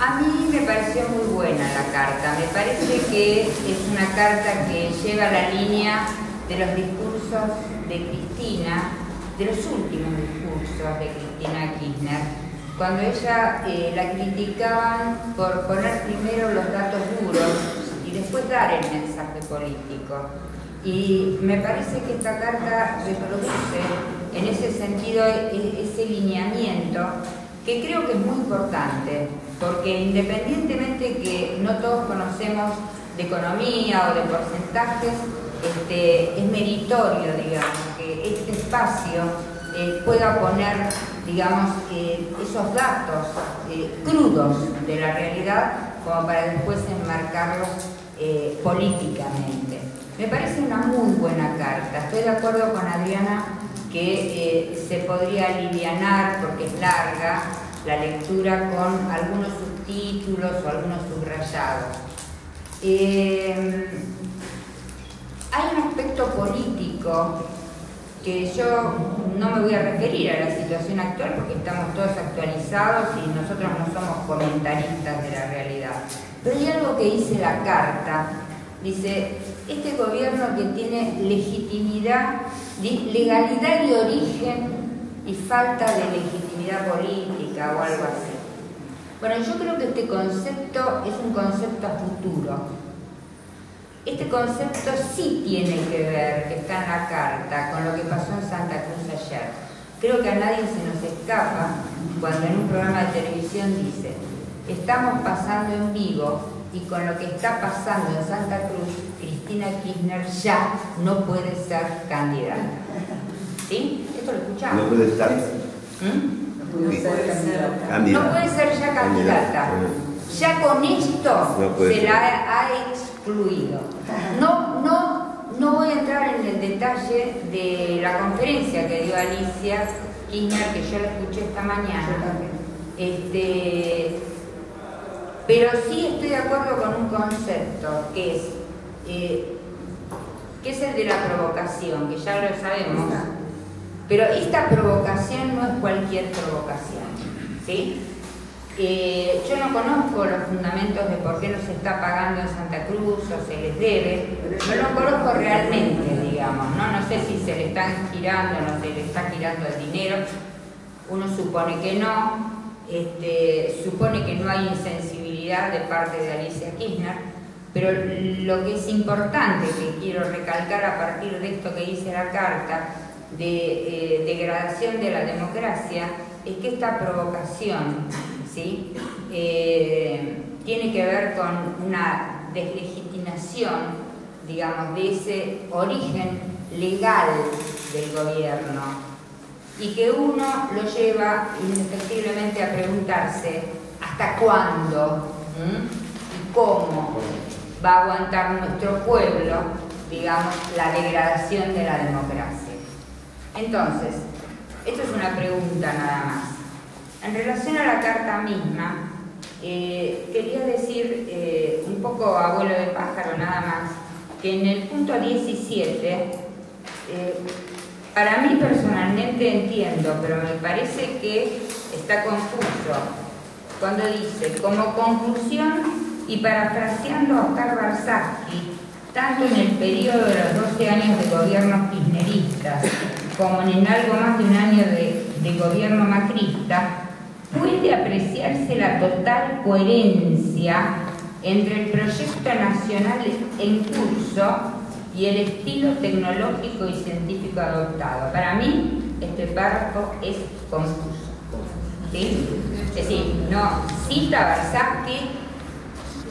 A mí me pareció muy buena la carta, me parece que es una carta que lleva la línea de los discursos de Cristina, de los últimos discursos de Cristina Kirchner, cuando ella eh, la criticaban por poner primero los datos duros y después dar el mensaje político. Y me parece que esta carta reproduce en ese sentido e-, ese lineamiento que creo que es muy importante, porque independientemente que no todos conocemos de economía o de porcentajes, este, es meritorio, digamos, que este espacio eh, pueda poner, digamos, eh, esos datos eh, crudos de la realidad como para después enmarcarlos políticamente. Me parece una muy buena carta. Estoy de acuerdo con Adriana que se podría alivianar, porque es larga, la lectura con algunos subtítulos o algunos subrayados. Hay un aspecto político que yo no me voy a referir a la situación actual porque estamos todos actualizados y nosotros no somos comentaristas de la realidad. Pero hay algo que dice la carta, dice, este gobierno que tiene legitimidad, legalidad de origen y falta de legitimidad política o algo así. Bueno, yo creo que este concepto es un concepto a futuro este concepto sí tiene que ver, que está en la carta, con lo que pasó en Santa Cruz ayer. Creo que a nadie se nos escapa cuando en un programa de televisión dice, estamos pasando en vivo y con lo que está pasando en Santa Cruz, Cristina Kirchner ya no puede ser candidata. ¿Sí? ¿Esto lo escuchamos? No puede estar. ¿Mm? No puede ser candidata. No puede ser ya candidata. Ya con esto se la ha excluido. No, no, no voy a entrar en el detalle de la conferencia que dio Alicia Kirchner, que yo la escuché esta mañana. Este, pero sí estoy de acuerdo con un concepto que es, eh, que es el de la provocación, que ya lo sabemos. Pero esta provocación no es cualquier provocación. ¿sí? Eh, yo no conozco los fundamentos de por qué no se está pagando en Santa Cruz o se les debe, no lo conozco realmente, digamos, ¿no? No sé si se le están girando o no se le está girando el dinero, uno supone que no, este, supone que no hay insensibilidad de parte de Alicia Kirchner, pero lo que es importante, que quiero recalcar a partir de esto que dice la carta, de eh, degradación de la democracia, es que esta provocación eh, tiene que ver con una deslegitimación, digamos, de ese origen legal del gobierno y que uno lo lleva indefectiblemente a preguntarse hasta cuándo y cómo va a aguantar nuestro pueblo, digamos, la degradación de la democracia. Entonces, esto es una pregunta nada más. En relación a la carta misma, eh, quería decir eh, un poco abuelo de pájaro nada más, que en el punto 17, eh, para mí personalmente entiendo, pero me parece que está confuso, cuando dice, como conclusión y parafraseando a Oscar Barzaghi, tanto en el periodo de los 12 años de gobierno kirchneristas como en algo más de un año de, gobierno macrista, puede apreciarse la total coherencia entre el proyecto nacional en curso y el estilo tecnológico y científico adoptado. Para mí, este párrafo es confuso. Es decir, no cita a Barsasky,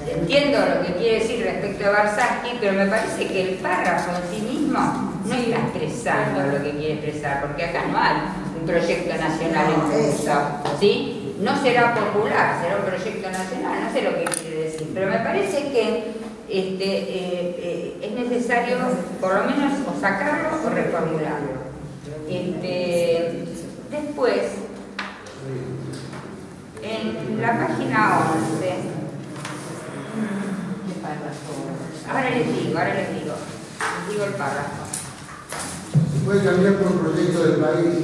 entiendo lo que quiere decir respecto a Barsasky, pero me parece que el párrafo en sí mismo no está expresando lo que quiere expresar, porque acá no hay un proyecto nacional en curso, ¿sí? No será popular, será un proyecto nacional, no sé lo que quiere decir, pero me parece que este, eh, eh, es necesario por lo menos o sacarlo o reformularlo. Este, después, en la página 11, ahora les digo, ahora les digo, les digo el párrafo. ¿Se puede cambiar por proyecto del país?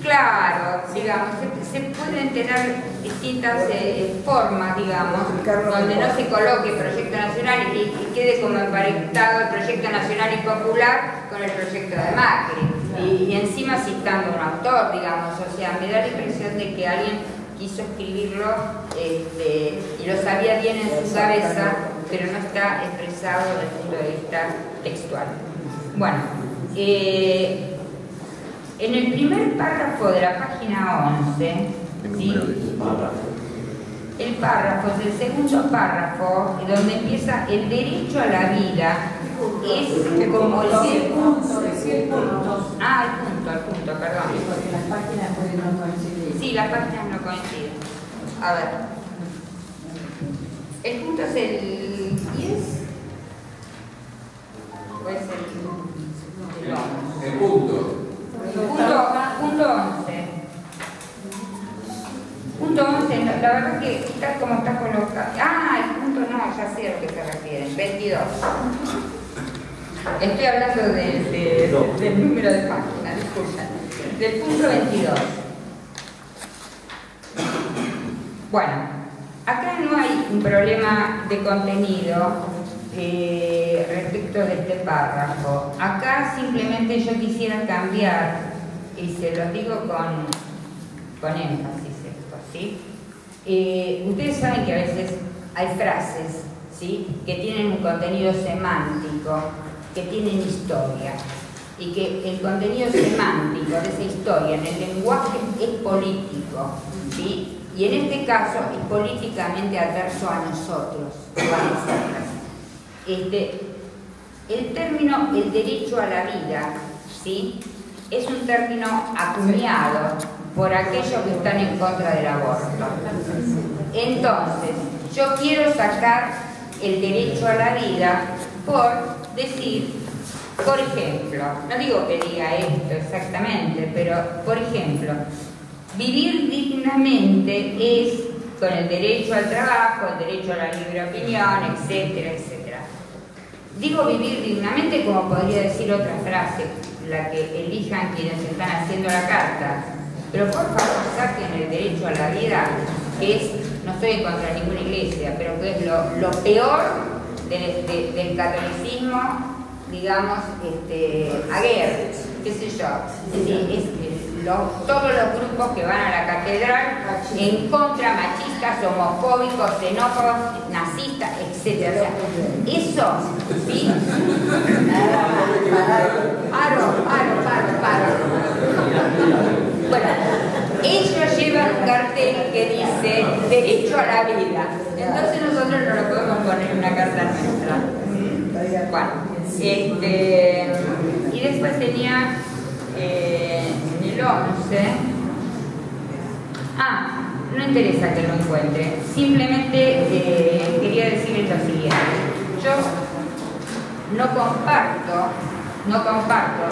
Claro, digamos, se, pueden tener distintas eh, formas, digamos, donde no se coloque proyecto nacional y, y quede como emparentado el proyecto nacional y popular con el proyecto de Macri. Y, y encima citando un autor, digamos, o sea, me da la impresión de que alguien quiso escribirlo este, y lo sabía bien en su cabeza, pero no está expresado desde el punto de vista textual. Bueno, eh, en el primer párrafo de la página 11, ¿sí? el párrafo es el segundo párrafo, donde empieza el derecho a la vida, es como el punto. Ah, el punto, el punto, perdón. Porque las páginas pueden no coincidir. Sí, las páginas no coinciden. A ver. El punto es el 10. ¿O es el, el 11? El punto. Punto, punto 11. Punto 11, la la verdad que tal como está colocado. Ah, el punto no, ya sé a lo que se refieren. 22. Estoy hablando del, de- del número de página, disculpen. Del punto 22. Bueno, acá no hay un problema de contenido eh, respecto de este párrafo. Acá simplemente yo quisiera cambiar, y se lo digo con, con énfasis esto, ¿sí? Eh, ustedes saben que a veces hay frases, ¿sí? Que tienen un contenido semántico, que tienen historia, y que el contenido semántico de esa historia en el lenguaje es político, ¿sí? Y en este caso es políticamente adverso a nosotros, o a nosotras. Este, el término el derecho a la vida, ¿sí? Es un término acuñado por aquellos que están en contra del aborto. Entonces, yo quiero sacar el derecho a la vida por decir, por ejemplo, no digo que diga esto exactamente, pero por ejemplo, vivir dignamente es con el derecho al trabajo, el derecho a la libre opinión, etcétera, etcétera. Digo vivir dignamente como podría decir otra frase, la que elijan quienes están haciendo la carta. Pero por favor saquen el derecho a la vida, que es, no estoy contra ninguna iglesia, pero que es lo, peor de- de- del catolicismo, digamos, este, aguer, qué sé yo. Es decir, es todos los grupos que van a la catedral en contra machistas, homofóbicos, xenófobos, nazistas, etc. O eso, ¿sí? Paro, paro, paro, paro. Bueno, ellos llevan un cartel que dice derecho a la vida. Entonces nosotros no lo podemos poner en una carta nuestra. Bueno, este, y después tenía eh, el 11. Ah, no interesa que lo encuentre. Simplemente eh, quería decirles lo siguiente. Yo no comparto, no comparto.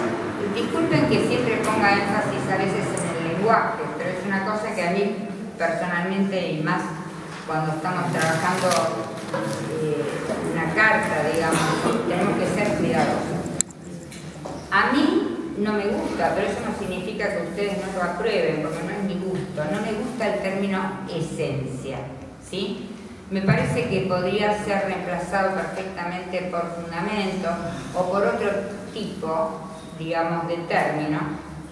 Disculpen que siempre ponga énfasis a veces en el lenguaje, pero es una cosa que a mí personalmente y más cuando estamos trabajando eh, una carta, digamos, tenemos que ser cuidadosos. A mí no me gusta, pero eso no significa que ustedes no lo aprueben, porque no es mi gusto. No me gusta el término esencia, ¿sí? Me parece que podría ser reemplazado perfectamente por fundamento o por otro tipo, digamos, de término.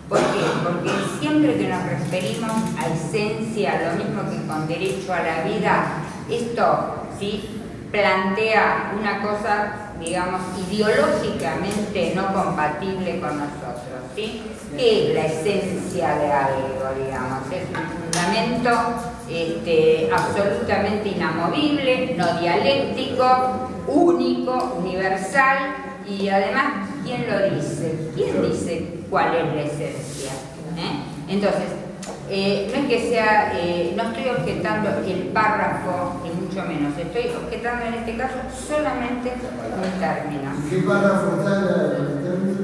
¿Por qué? Porque siempre que nos referimos a esencia, lo mismo que con derecho a la vida, esto, ¿sí? plantea una cosa, digamos, ideológicamente no compatible con nosotros, ¿sí? ¿Qué es la esencia de algo, digamos? Es un fundamento este, absolutamente inamovible, no dialéctico, único, universal y además, ¿quién lo dice? ¿Quién dice cuál es la esencia? ¿Eh? Entonces, eh, no es que sea, eh, no estoy objetando el párrafo, ni mucho menos, estoy objetando en este caso solamente un término. ¿Qué párrafo está el término?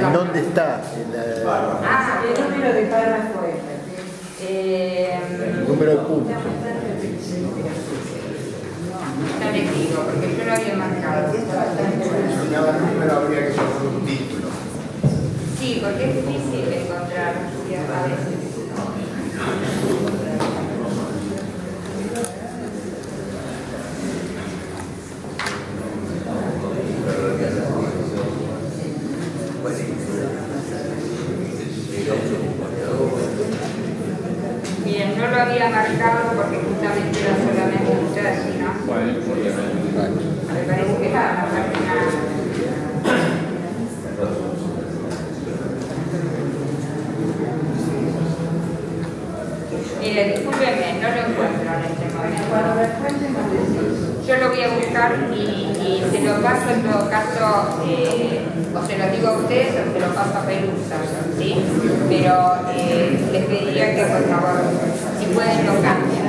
No. ¿En dónde está? En la- Ah, El número de párrafo es. eh, el número de punto. no les digo, porque yo lo había marcado. Si cada número habría que poner un título. Sí, porque es difícil encontrar a veces. Marcarlo porque justamente era solamente ustedes, ¿no? Me parece que era la página. Mire, discúlpeme, no lo encuentro en este momento. Yo lo voy a buscar y, y se lo paso en todo caso, eh, o se lo digo a ustedes o se lo paso a Pelusa, ¿sí? Pero eh, les pediría que por favor, pueden cambien.